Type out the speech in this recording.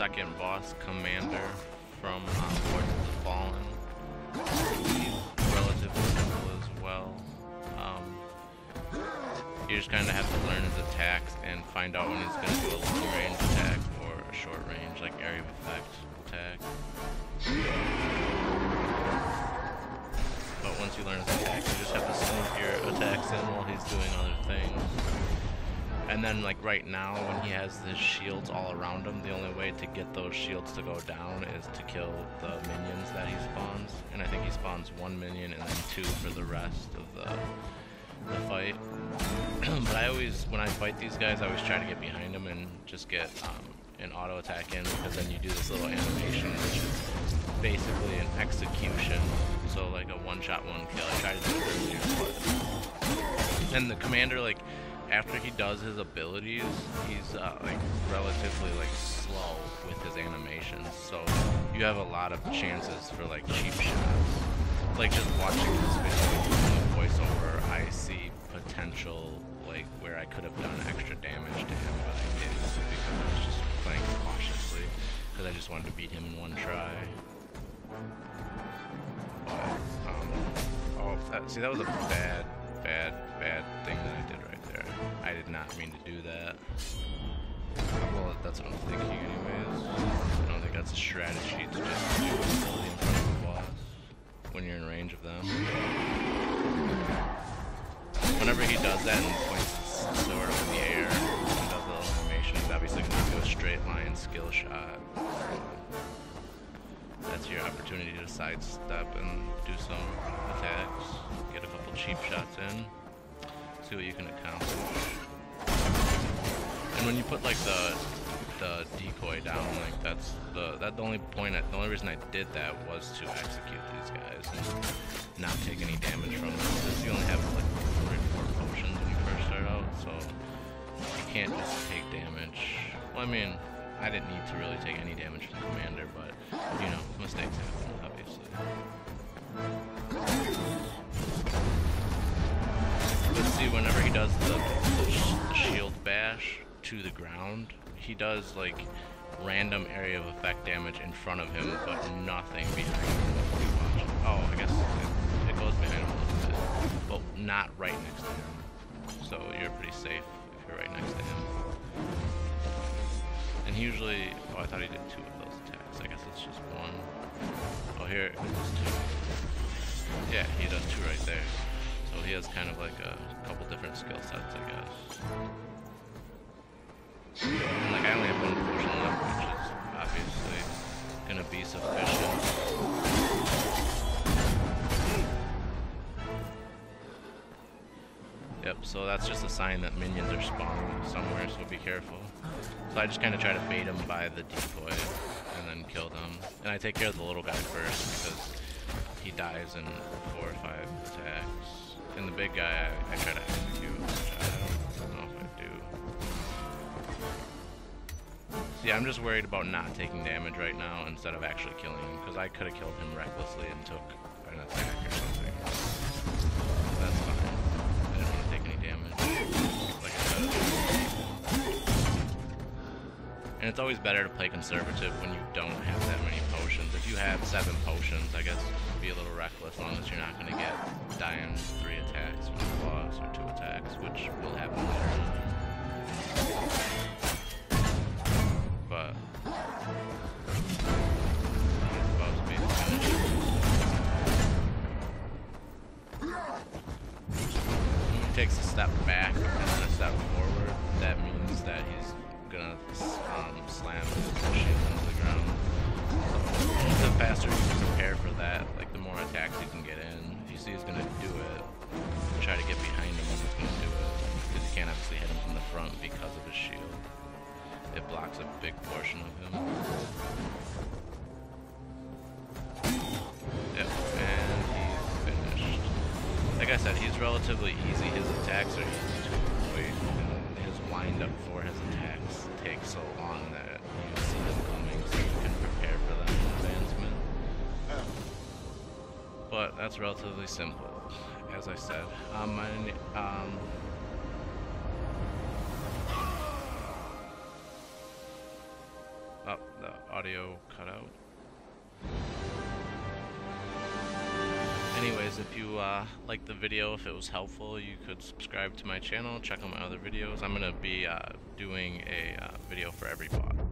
second boss commander from um, Lords of the Fallen. He's relatively simple as well. Um, you just kind of have to learn his attacks and find out when he's going to do a long range attack or a short range, like area of effect attack. But once you learn his attacks, you just have to sneak your attacks in while he's doing other things. And then, like right now, when he has his shields all around him, the only way to get those shields to go down is to kill the minions that he spawns. And I think he spawns one minion and then two for the rest of the the fight. but I always, when I fight these guys, I always try to get behind them and just get um, an auto attack in because then you do this little animation, which is basically an execution. So like a one-shot, one kill. I try to do it. And the commander, like, after he does his abilities, he's uh, like relatively like slow with his animations. So you have a lot of chances for like cheap shots. Like just watching this video voiceover, I see potential like where I could have done extra damage to him, but I didn't because I was just playing cautiously because I just wanted to beat him in one try. But um, oh, that, see that was a bad, bad, bad thing that I did right. I did not mean to do that. Well, that's what I'm thinking anyways. I don't think that's a strategy to just do ability in front of the boss when you're in range of them. Whenever he does that and points sword up in the air and does little animation, he's obviously going to do a straight line skill shot. That's your opportunity to sidestep and do some attacks, get a couple cheap shots in, see what you can accomplish. And when you put like the the decoy down, like that's the that the only point, I, the only reason I did that was to execute these guys and not take any damage from them. Because you only have like three four potions when you first start out, so you can't just take damage. Well, I mean, I didn't need to really take any damage from the commander, but you know, mistakes happen, obviously. See, whenever he does the, the shield bash to the ground, he does like random area of effect damage in front of him, but nothing behind him. Oh, I guess it, it, goes behind him a little bit, but not right next to him. So you're pretty safe if you're right next to him. And he usually, oh, I thought he did two of those attacks. I guess it's just one. Oh, here it's two. Yeah, he does two right there. He has kind of like a couple different skill sets, I guess. And like I only have one potion left, which is obviously gonna be sufficient. Yep, so that's just a sign that minions are spawning somewhere, so be careful. So I just kind of try to bait them by the decoy and then kill them. And I take care of the little guy first because he dies in four or five attacks. And the big guy, I, I try to execute, I don't know if I do. See, I'm just worried about not taking damage right now instead of actually killing him, because I could have killed him recklessly and took an attack or something. That's fine. I didn't want to take any damage, like I said. And it's always better to play conservative when you don't have that many potions. If you have seven potions, I guess be a little reckless as long as you're not going to get dying three attacks from the boss or two attacks, which will happen later. But takes a step back and then a step forward, that means that he's gonna If see he's gonna do it, try to get behind him when he's gonna do it. Because you can't obviously hit him from the front because of his shield it blocks a big portion of him. Yep, and he's finished. Like I said, he's relatively easy. His attacks are easy to avoid, and his windup for his attacks takes so long that But that's relatively simple, as I said. Um, um, Oh, the audio cut out. Anyways, if you uh, liked the video, if it was helpful, you could subscribe to my channel, check out my other videos. I'm going to be uh, doing a uh, video for every bot.